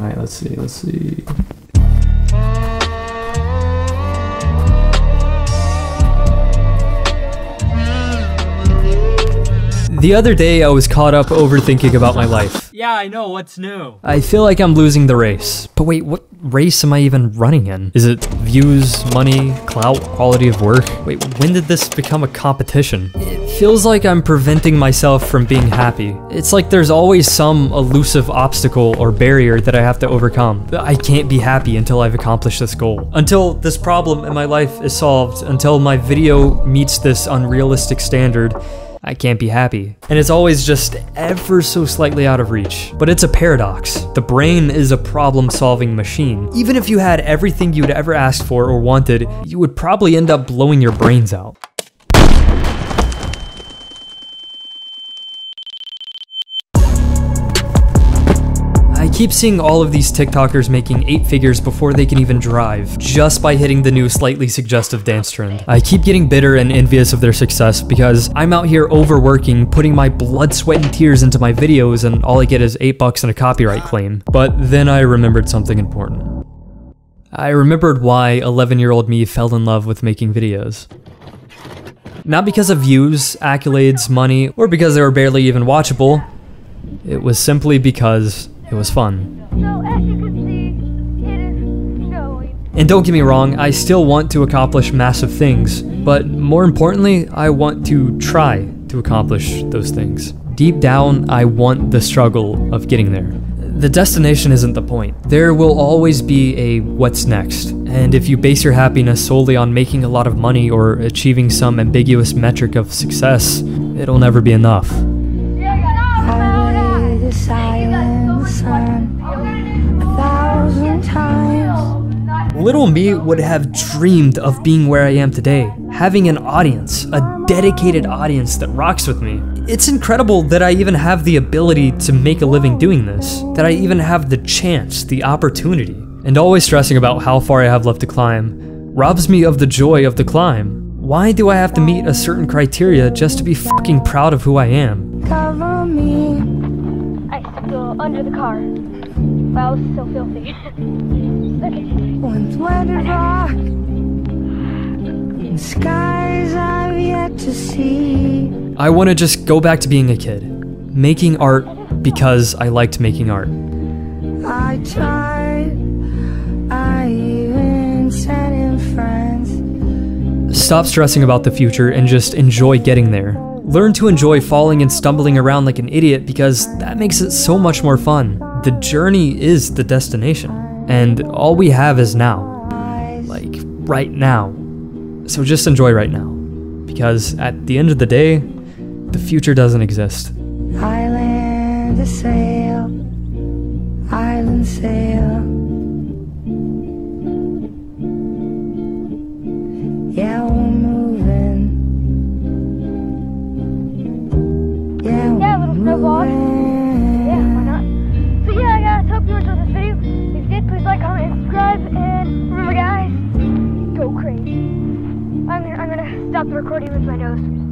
Alright, let's see, let's see. The other day, I was caught up overthinking about my life. Yeah, I know. What's new? I feel like I'm losing the race. But wait, what race am I even running in? Is it views, money, clout, quality of work? Wait, when did this become a competition? It feels like I'm preventing myself from being happy. It's like there's always some elusive obstacle or barrier that I have to overcome. I can't be happy until I've accomplished this goal. Until this problem in my life is solved, until my video meets this unrealistic standard, I can't be happy. And it's always just ever so slightly out of reach. But it's a paradox. The brain is a problem solving machine. Even if you had everything you'd ever asked for or wanted, you would probably end up blowing your brains out. Keep seeing all of these TikTokers making eight figures before they can even drive, just by hitting the new slightly suggestive dance trend. I keep getting bitter and envious of their success because I'm out here overworking, putting my blood, sweat, and tears into my videos, and all I get is eight bucks and a copyright claim. But then I remembered something important. I remembered why 11 year old me fell in love with making videos. Not because of views, accolades, money, or because they were barely even watchable. It was simply because it was fun. So as you can see, it is showing. And don't get me wrong, I still want to accomplish massive things, but more importantly, I want to try to accomplish those things. Deep down, I want the struggle of getting there. The destination isn't the point. There will always be a what's next. And if you base your happiness solely on making a lot of money or achieving some ambiguous metric of success, it'll never be enough. Little me would have dreamed of being where I am today, having an audience, a dedicated audience that rocks with me. It's incredible that I even have the ability to make a living doing this, that I even have the chance, the opportunity. And always stressing about how far I have left to climb robs me of the joy of the climb. Why do I have to meet a certain criteria just to be fucking proud of who I am? Cover me. I go under the car. Wow, it's so filthy. Look at When splendid rock. In skies I've yet to see. I want to just go back to being a kid, making art because I liked making art. I tried. I even sent in friends. Stop stressing about the future and just enjoy getting there. Learn to enjoy falling and stumbling around like an idiot because that makes it so much more fun. The journey is the destination, and all we have is now. Like, right now. So just enjoy right now. Because at the end of the day, the future doesn't exist. Island to sail. Island sail. Yeah, we're moving. Yeah, Yeah, we're little snowball. moving. Stop the recording with my nose.